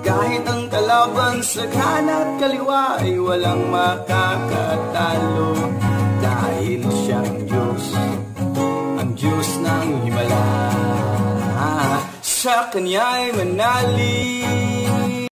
Kahit ang kalaban sa kanat kaliwa ay walang makakatalo. Dahil siyang Diyos, ang Diyos ng Himala Sa Kanya'y manalig